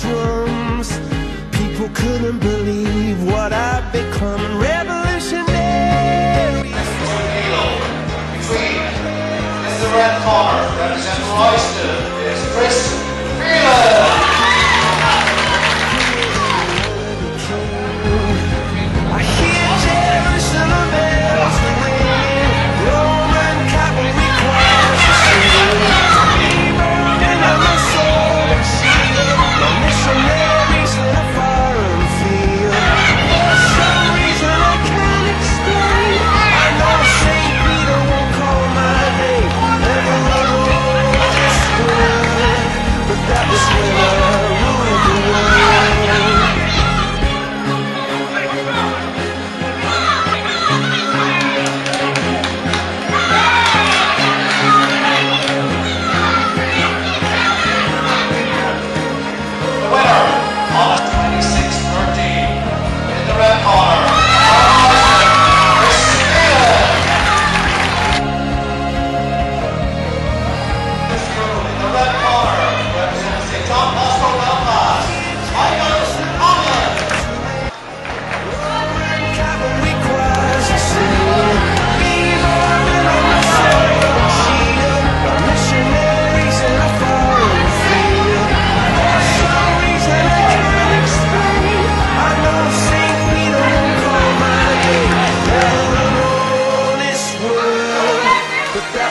drums. People couldn't believe what I'd become. Revolutionary. Between the Freeland.